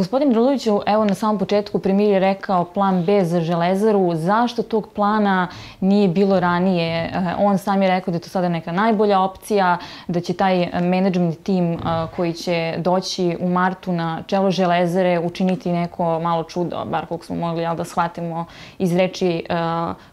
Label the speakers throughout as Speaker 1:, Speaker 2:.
Speaker 1: gospodin Druloviću, evo na samom početku premijer je rekao plan B za železaru. Zašto tog plana nije bilo ranije? E, on sam je rekao da je to sada neka najbolja opcija, da će taj management tim koji će doći u martu na čelo železare učiniti neko malo čudo, bar koliko smo mogli da shvatimo iz reči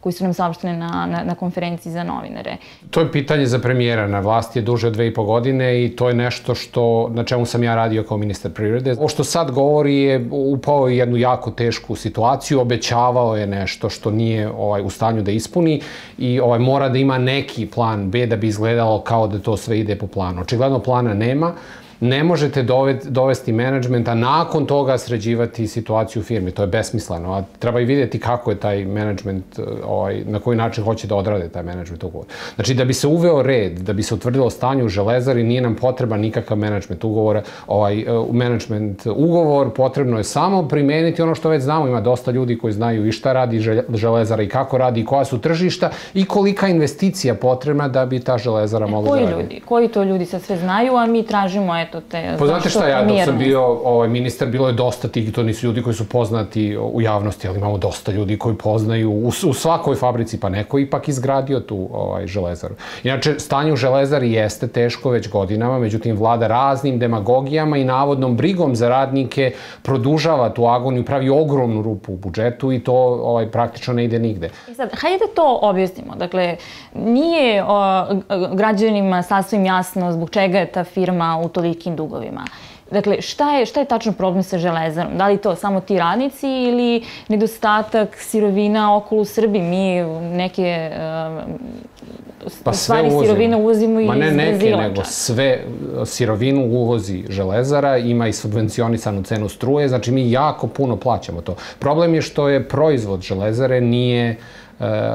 Speaker 1: koji su nam saopštene na, na, na konferenciji za novinare.
Speaker 2: To je pitanje za premijera. Na vlasti je duže od dve i po godine i to je nešto što, na čemu sam ja radio kao ministar privrede. Ovo što sad govori je upao je jednu jako tešku situaciju, obećavao je nešto što nije ovaj, u stanju da ispuni i ovaj, mora da ima neki plan B da bi izgledalo kao da to sve ide po planu. Očigledno plana nema ne možete dovesti menadžment, a nakon toga sređivati situaciju u firmi. To je besmisleno. A treba i vidjeti kako je taj menadžment, ovaj, na koji način hoće da odrade taj menadžment ugovor. Znači, da bi se uveo red, da bi se utvrdilo stanje u železari, nije nam potreban nikakav menadžment ugovora, ovaj, menadžment ugovor, potrebno je samo primeniti ono što već znamo. Ima dosta ljudi koji znaju i šta radi železara i kako radi i koja su tržišta i kolika investicija potrebna da bi ta železara mogla da radi.
Speaker 1: Koji ljudi? Koji to ljudi sad sve znaju, a mi tražimo eto te...
Speaker 2: Pa znate šta, ja dok sam bio ovaj, ministar, bilo je dosta tih, to nisu ljudi koji su poznati u javnosti, ali imamo dosta ljudi koji poznaju u, u svakoj fabrici, pa neko ipak izgradio tu ovaj, železaru. Inače, stanje u železari jeste teško već godinama, međutim, vlada raznim demagogijama i navodnom brigom za radnike produžava tu agoniju, pravi ogromnu rupu u budžetu i to ovaj, praktično ne ide nigde.
Speaker 1: I e sad, hajde da to objasnimo. Dakle, nije o, građanima sasvim jasno zbog čega je ta firma u toliki velikim dugovima. Dakle, šta je, šta je tačno problem sa železarom? Da li to samo ti radnici ili nedostatak sirovina okolo u Srbiji? Mi neke uh, pa stvari uvozimo. sirovine uvozimo
Speaker 2: Ma ne neke, nego sve sirovinu uvozi železara, ima i subvencionisanu cenu struje, znači mi jako puno plaćamo to. Problem je što je proizvod železare nije uh,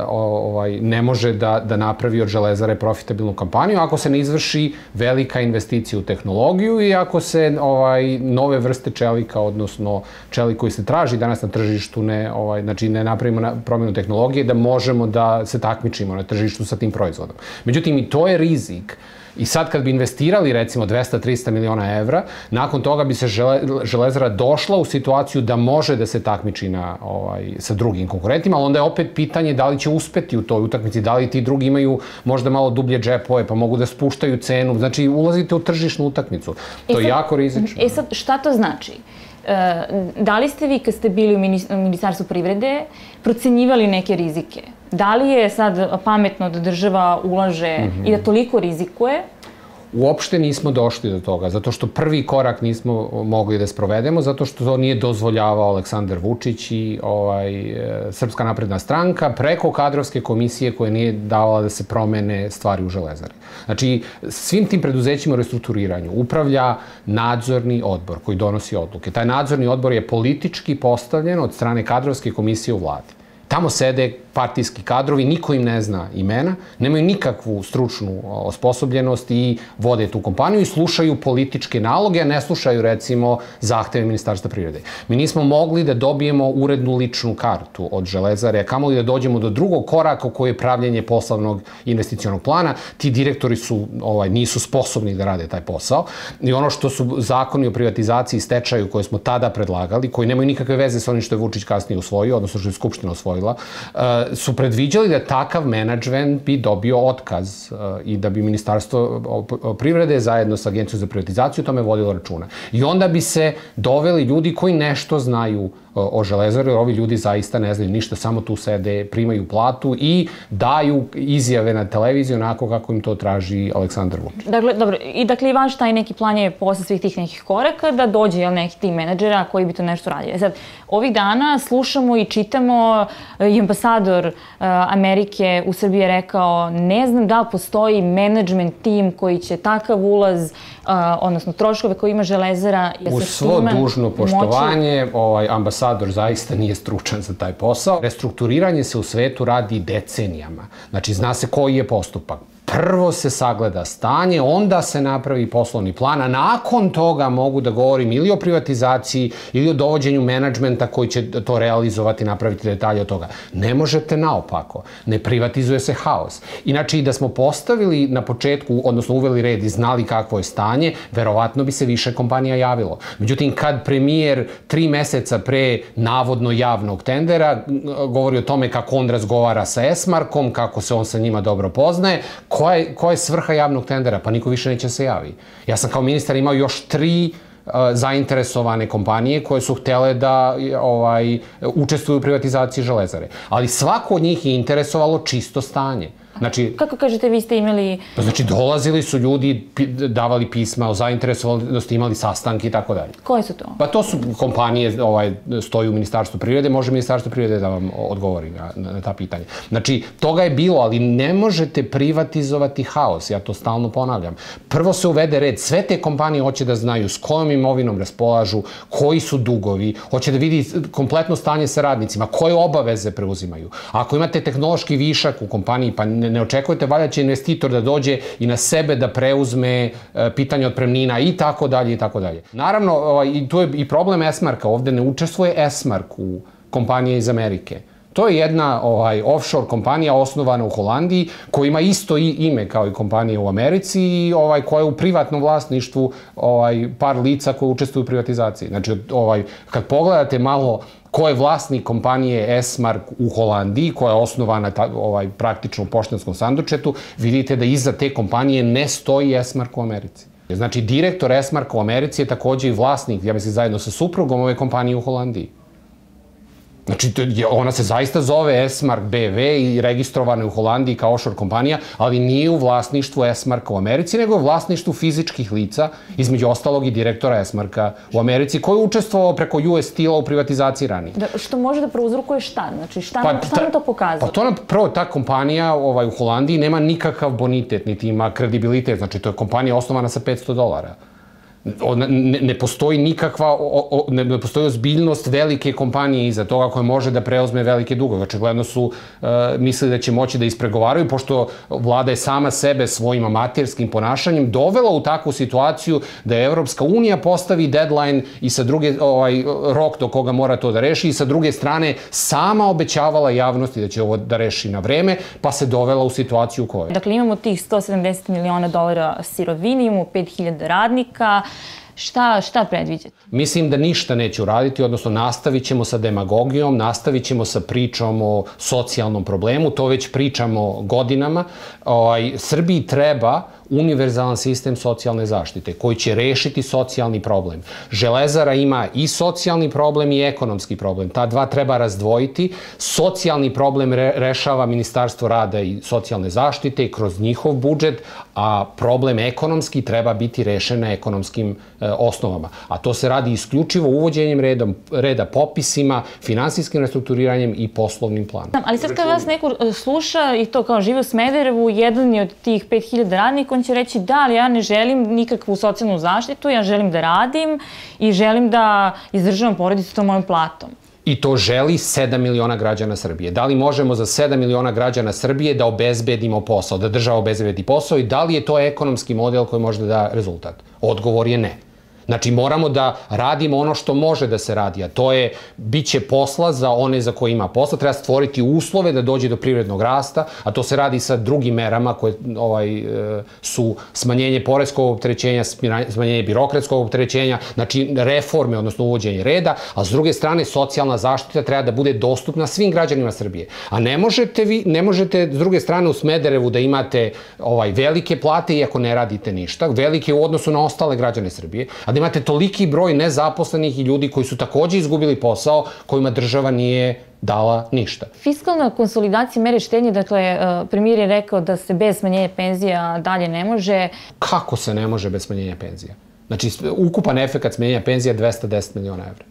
Speaker 2: ovaj, ne može da, da napravi od železare profitabilnu kampaniju ako se ne izvrši velika investicija u tehnologiju i ako se ovaj, nove vrste čelika, odnosno čelik koji se traži danas na tržištu, ne, ovaj, znači ne napravimo na, promjenu tehnologije, da možemo da se takmičimo na tržištu sa tim proizvodom. Međutim, i to je rizik I sad kad bi investirali recimo 200-300 miliona evra, nakon toga bi se žele, železara došla u situaciju da može da se takmiči na, ovaj, sa drugim konkurentima, ali onda je opet pitanje da li će uspeti u toj utakmici, da li ti drugi imaju možda malo dublje džepove, pa mogu da spuštaju cenu. Znači, ulazite u tržišnu utakmicu. To e sad, je jako rizično.
Speaker 1: E sad, šta to znači? E, da li ste vi, kad ste bili u Ministarstvu privrede, procenjivali neke rizike? Da li je sad pametno da država ulaže mm -hmm. i da toliko rizikuje,
Speaker 2: Uopšte nismo došli do toga, zato što prvi korak nismo mogli da sprovedemo, zato što to nije dozvoljavao Aleksandar Vučić i ovaj, e, Srpska napredna stranka preko kadrovske komisije koje nije davala da se promene stvari u železari. Znači, svim tim preduzećima u restrukturiranju upravlja nadzorni odbor koji donosi odluke. Taj nadzorni odbor je politički postavljen od strane kadrovske komisije u vladi. Tamo sede partijski kadrovi, niko im ne zna imena, nemaju nikakvu stručnu osposobljenost i vode tu kompaniju i slušaju političke naloge, a ne slušaju recimo zahteve Ministarstva prirode. Mi nismo mogli da dobijemo urednu ličnu kartu od železare, a kamo li da dođemo do drugog koraka koji je pravljenje poslovnog investicionog plana. Ti direktori su, ovaj, nisu sposobni da rade taj posao i ono što su zakoni o privatizaciji i stečaju koje smo tada predlagali, koji nemaju nikakve veze sa onim što je Vučić kasnije usvojio, odnosno što je Skupština usvojila, su predviđali da takav menadžment bi dobio otkaz uh, i da bi Ministarstvo privrede zajedno sa Agencijom za privatizaciju tome vodilo računa. I onda bi se doveli ljudi koji nešto znaju o Železari, ovi ljudi zaista ne znaju ništa, samo tu sede, primaju platu i daju izjave na televiziju onako kako im to traži Aleksandar Vučić.
Speaker 1: Dakle, dobro, i dakle i vaš taj neki plan je posle svih tih nekih koraka da dođe jel, neki tim menadžera koji bi to nešto radio. E sad, ovih dana slušamo i čitamo e, i ambasador uh, Amerike u Srbiji je rekao ne znam da li postoji management tim koji će takav ulaz, uh, odnosno troškove koje ima Železara.
Speaker 2: Ja U svo dužno poštovanje, moći... ovaj, ambasador ambasador zaista nije stručan za taj posao. Restrukturiranje se u svetu radi decenijama. Znači, zna se koji je postupak prvo se sagleda stanje, onda se napravi poslovni plan, a nakon toga mogu da govorim ili o privatizaciji ili o dovođenju menadžmenta koji će to realizovati, napraviti detalje od toga. Ne možete naopako. Ne privatizuje se haos. Inače, i da smo postavili na početku, odnosno uveli red i znali kakvo je stanje, verovatno bi se više kompanija javilo. Međutim, kad premijer tri meseca pre navodno javnog tendera govori o tome kako on razgovara sa Esmarkom, kako se on sa njima dobro poznaje, koja je, koja je svrha javnog tendera? Pa niko više neće se javi. Ja sam kao ministar imao još tri uh, zainteresovane kompanije koje su htele da ovaj učestvuju u privatizaciji železare. Ali svako od njih je interesovalo čisto stanje.
Speaker 1: Znači, Kako kažete, vi ste imali...
Speaker 2: Pa znači, dolazili su ljudi, davali pisma o zainteresovanosti, imali sastanke i tako dalje.
Speaker 1: Koje su to?
Speaker 2: Pa to su kompanije, ovaj, stoji u Ministarstvu prirode, može Ministarstvo prirode da vam odgovori na, na, na ta pitanja. Znači, toga je bilo, ali ne možete privatizovati haos, ja to stalno ponavljam. Prvo se uvede red, sve te kompanije hoće da znaju s kojom imovinom raspolažu, koji su dugovi, hoće da vidi kompletno stanje sa radnicima, koje obaveze preuzimaju. Ako imate tehnološki višak u kompaniji, pa ne, ne očekujete, valjda će investitor da dođe i na sebe da preuzme e, pitanje otpremnina i tako dalje i tako dalje. Naravno, ovaj, i tu je i problem Esmarka, ovde ne učestvuje Esmark u kompanije iz Amerike. To je jedna ovaj, offshore kompanija osnovana u Holandiji koja ima isto i ime kao i kompanija u Americi i ovaj, koja je u privatnom vlasništvu ovaj, par lica koje učestvuju u privatizaciji. Znači, ovaj, kad pogledate malo ko je vlasnik kompanije Esmark u Holandiji, koja je osnovana ta, ovaj, praktično u poštanskom sandučetu, vidite da iza te kompanije ne stoji Esmark u Americi. Znači, direktor Esmarka u Americi je takođe i vlasnik, ja mislim, zajedno sa suprugom ove kompanije u Holandiji. Znači, ona se zaista zove Esmark BV i registrovana je u Holandiji kao offshore kompanija, ali nije u vlasništvu Esmarka u Americi, nego u vlasništvu fizičkih lica, između ostalog i direktora Esmarka u Americi, koji je učestvovao preko US Steel-a u privatizaciji ranije.
Speaker 1: Da, što može da prouzrukuje šta? Znači, šta, pa, šta nam to pokazuje?
Speaker 2: Pa to nam, prvo, ta kompanija ovaj, u Holandiji nema nikakav bonitet, niti ima kredibilitet. Znači, to je kompanija osnovana sa 500 dolara ne, ne postoji nikakva, o, o, ne, ne postoji ozbiljnost velike kompanije iza toga koje može da preozme velike dugove. Očigledno su uh, mislili da će moći da ispregovaraju, pošto vlada je sama sebe svojim amaterskim ponašanjem dovela u takvu situaciju da je Evropska unija postavi deadline i sa druge, ovaj, rok do koga mora to da reši i sa druge strane sama obećavala javnosti da će ovo da reši na vreme, pa se dovela u situaciju u kojoj.
Speaker 1: Dakle, imamo tih 170 miliona dolara sirovini, imamo 5000 radnika, Šta, šta predviđate?
Speaker 2: Mislim da ništa neće uraditi, odnosno nastavit ćemo sa demagogijom, nastavit ćemo sa pričom o socijalnom problemu, to već pričamo godinama. Ovaj, Srbiji treba univerzalan sistem socijalne zaštite koji će rešiti socijalni problem. Železara ima i socijalni problem i ekonomski problem. Ta dva treba razdvojiti. Socijalni problem re, rešava Ministarstvo rada i socijalne zaštite kroz njihov budžet, a problem ekonomski treba biti rešen na ekonomskim e, osnovama. A to se radi isključivo uvođenjem redom, reda popisima, finansijskim restrukturiranjem i poslovnim planom.
Speaker 1: Ali sad kad vas neko e, sluša i to kao žive u Smederevu, jedan je od tih 5000 radnika, on će reći da, ali ja ne želim nikakvu socijalnu zaštitu, ja želim da radim i želim da izdržavam porodicu tom mojom platom.
Speaker 2: I to želi 7 miliona građana Srbije. Da li možemo za 7 miliona građana Srbije da obezbedimo posao, da država obezbedi posao i da li je to ekonomski model koji može da da rezultat? Odgovor je ne. Znači, moramo da radimo ono što može da se radi, a to je, bit će posla za one za koje ima posla, treba stvoriti uslove da dođe do privrednog rasta, a to se radi sa drugim merama koje ovaj, e, su smanjenje poreskog opterećenja, smanjenje birokratskog opterećenja, znači reforme, odnosno uvođenje reda, a s druge strane socijalna zaštita treba da bude dostupna svim građanima Srbije. A ne možete vi, ne možete s druge strane u Smederevu da imate ovaj velike plate iako ne radite ništa, velike u odnosu na ostale građane Srbije, da imate toliki broj nezaposlenih i ljudi koji su takođe izgubili posao, kojima država nije dala ništa.
Speaker 1: Fiskalna konsolidacija mere štenje, dakle, e, premijer je rekao da se bez smanjenja penzija dalje ne može.
Speaker 2: Kako se ne može bez smanjenja penzija? Znači, ukupan efekt smanjenja penzija je 210 miliona evra.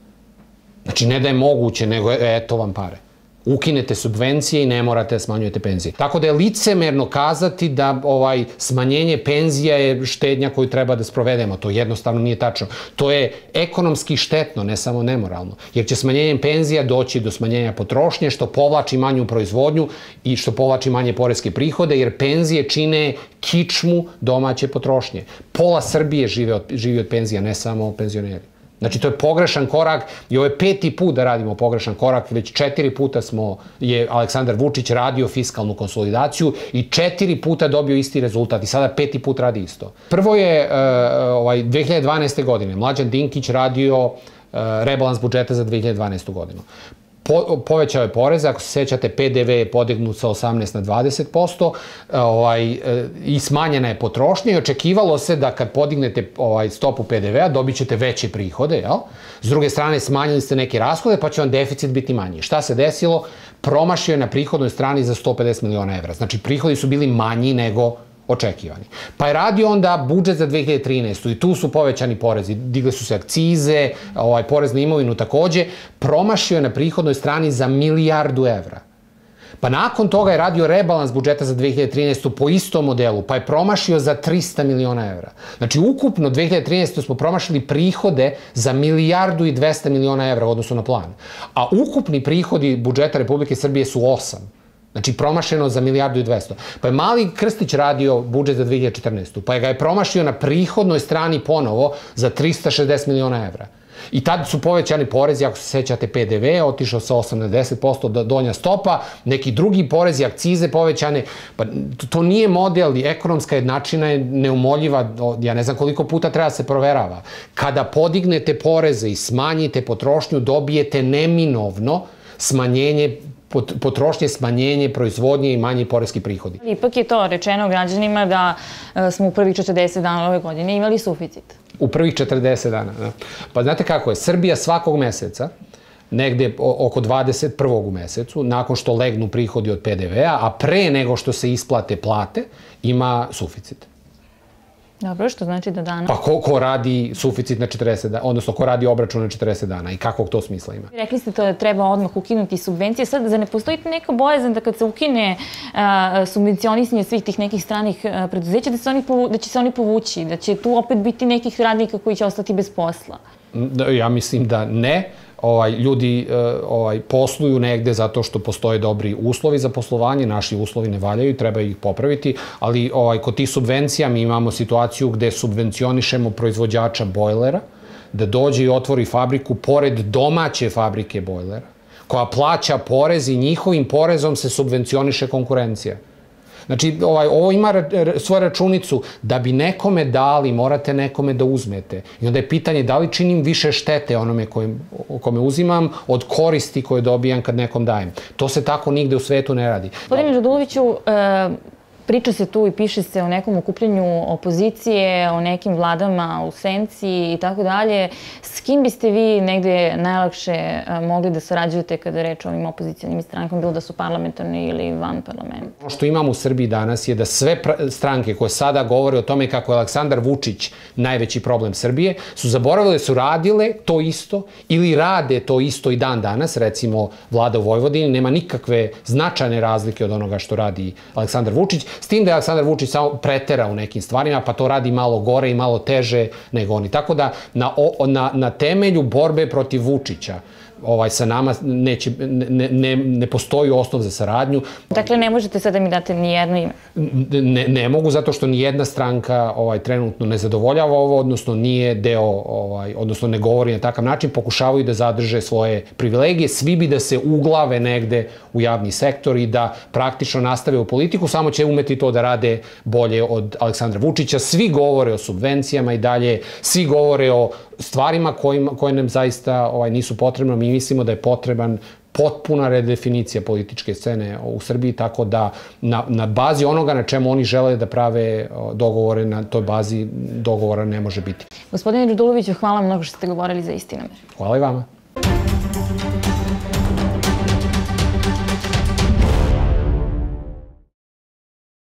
Speaker 2: Znači, ne da je moguće, nego eto vam pare. Ukinete subvencije i ne morate da smanjujete penzije. Tako da je licemerno kazati da ovaj smanjenje penzija je štednja koju treba da sprovedemo. To jednostavno nije tačno. To je ekonomski štetno, ne samo nemoralno. Jer će smanjenjem penzija doći do smanjenja potrošnje, što povlači manju proizvodnju i što povlači manje poreske prihode, jer penzije čine kičmu domaće potrošnje. Pola Srbije žive od, živi od penzija, ne samo penzioneri. Znači, to je pogrešan korak i ovo je peti put da radimo pogrešan korak. Već četiri puta smo, je Aleksandar Vučić radio fiskalnu konsolidaciju i četiri puta dobio isti rezultat i sada peti put radi isto. Prvo je uh, ovaj, 2012. godine Mlađan Dinkić radio uh, rebalans budžeta za 2012. godinu po, povećao je poreze, ako se sećate, PDV je podignut sa 18 na 20%, ovaj, i smanjena je potrošnja i očekivalo se da kad podignete ovaj, stopu PDV-a dobit ćete veće prihode, jel? S druge strane, smanjili ste neke rashode, pa će vam deficit biti manji. Šta se desilo? Promašio je na prihodnoj strani za 150 miliona evra. Znači, prihodi su bili manji nego očekivani. Pa je radio onda budžet za 2013. i tu su povećani porezi. Digle su se akcize, ovaj, porez na imovinu takođe. Promašio je na prihodnoj strani za milijardu evra. Pa nakon toga je radio rebalans budžeta za 2013. po istom modelu, pa je promašio za 300 miliona evra. Znači, ukupno 2013. smo promašili prihode za milijardu i 200 miliona evra u odnosu na plan. A ukupni prihodi budžeta Republike Srbije su 8. Znači, promašeno za milijardu i dvesto. Pa je Mali Krstić radio budžet za 2014. Pa je ga je promašio na prihodnoj strani ponovo za 360 miliona evra. I tad su povećani porezi, ako se sećate PDV, otišao sa 8 na 10% do donja stopa, neki drugi porezi, akcize povećane. Pa to nije model, ekonomska jednačina je neumoljiva, ja ne znam koliko puta treba se proverava. Kada podignete poreze i smanjite potrošnju, dobijete neminovno smanjenje potrošnje, smanjenje, proizvodnje i manji poreski prihodi.
Speaker 1: Ipak je to rečeno građanima da e, smo u prvih 40 dana ove godine imali suficit.
Speaker 2: U prvih 40 dana, da. Pa znate kako je, Srbija svakog meseca, negde oko 21. u mesecu, nakon što legnu prihodi od PDV-a, a pre nego što se isplate plate, ima suficit.
Speaker 1: Dobro, što znači da dana...
Speaker 2: Pa ko, ko radi suficit na 40 dana, odnosno ko radi obračun na 40 dana i kakvog to smisla ima?
Speaker 1: Rekli ste to da treba odmah ukinuti subvencije. Sad, za ne postoji neka bojazan da kad se ukine a, subvencionisanje svih tih nekih stranih a, preduzeća, da, se oni povu, da će se oni povući, da će tu opet biti nekih radnika koji će ostati bez posla?
Speaker 2: Da, ja mislim da ne ovaj, ljudi eh, ovaj, posluju negde zato što postoje dobri uslovi za poslovanje, naši uslovi ne valjaju, treba ih popraviti, ali ovaj, kod tih subvencija mi imamo situaciju gde subvencionišemo proizvođača bojlera, da dođe i otvori fabriku pored domaće fabrike bojlera, koja plaća porez i njihovim porezom se subvencioniše konkurencija. Znači, ovaj, ovo ima svoju računicu. Da bi nekome dali, morate nekome da uzmete. I onda je pitanje da li činim više štete onome kojim, kome uzimam od koristi koje dobijam kad nekom dajem. To se tako nigde u svetu ne radi.
Speaker 1: Gospodine Žaduloviću, e Priča se tu i piše se o nekom okupljanju opozicije, o nekim vladama u senci i tako dalje. S kim biste vi negde najlakše e, mogli da sarađujete kada je reč o ovim opozicijalnim strankama, bilo da su parlamentarne ili van parlamenta?
Speaker 2: Ono što imamo u Srbiji danas je da sve stranke koje sada govore o tome kako je Aleksandar Vučić najveći problem Srbije, su zaboravile da su radile to isto ili rade to isto i dan danas, recimo vlada u Vojvodini, nema nikakve značajne razlike od onoga što radi Aleksandar Vučić. S tim da je Aleksandar Vučić samo pretera u nekim stvarima, pa to radi malo gore i malo teže nego oni. Tako da na, na, na temelju borbe protiv Vučića, ovaj, sa nama neće, ne, ne, ne postoji osnov za saradnju.
Speaker 1: Dakle, ne možete sad da mi date ni jedno ime?
Speaker 2: Ne, ne mogu, zato što ni jedna stranka ovaj, trenutno ne zadovoljava ovo, odnosno nije deo, ovaj, odnosno ne govori na takav način, pokušavaju da zadrže svoje privilegije, svi bi da se uglave negde u javni sektor i da praktično nastave u politiku, samo će umeti to da rade bolje od Aleksandra Vučića. Svi govore o subvencijama i dalje, svi govore o stvarima kojima, koje nam zaista ovaj, nisu potrebno. Mi mislimo da je potreban potpuna redefinicija političke scene u Srbiji, tako da na, na bazi onoga na čemu oni žele da prave dogovore, na toj bazi dogovora ne može biti.
Speaker 1: Gospodine Ruduloviću, hvala mnogo što ste govorili za istinu.
Speaker 2: Hvala i vama.